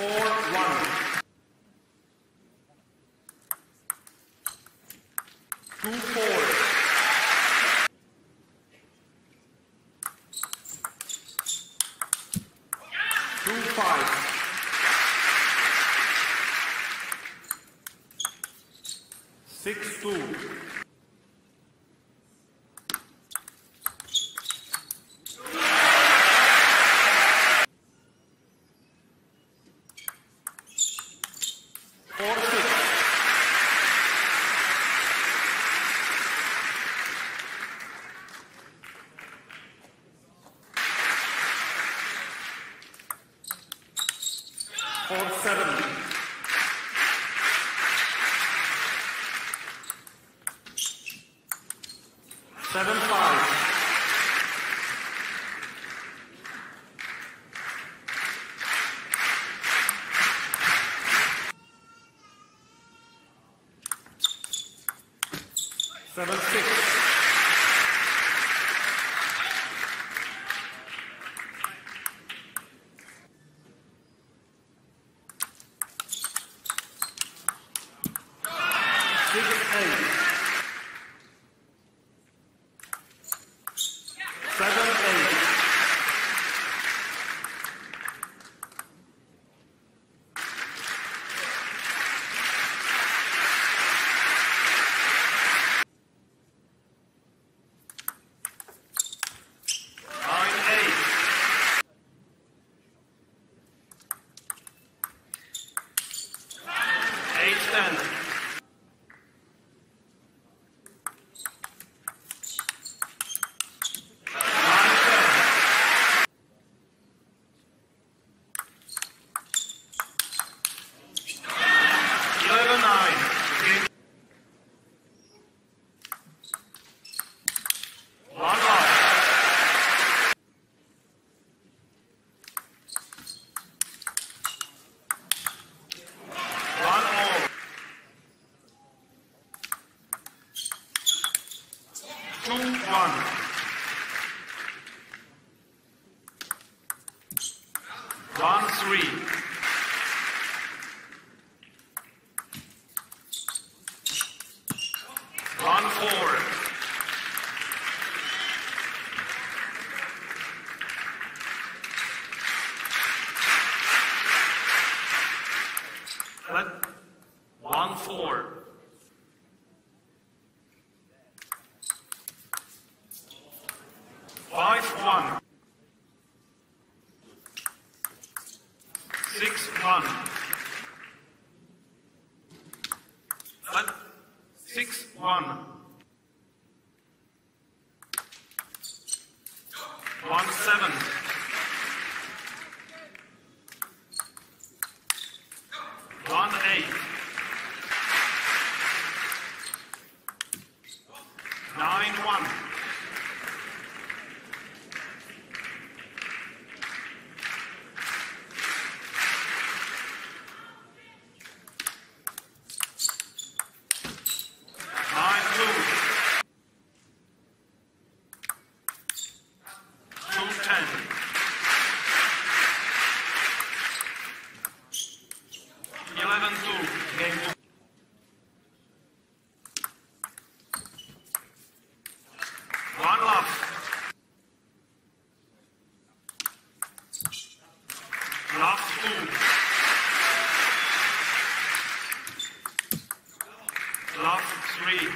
Four one. Two four. Two five. Six two. Four six. Four seven. Seven five. Seven six. Eight One. One three. One four. Let one four. Five one. Six one. Six one. One seven. One eight. Nine one. Nine two. Two ten. Eleven two. Game two. One love. Love two. Love three.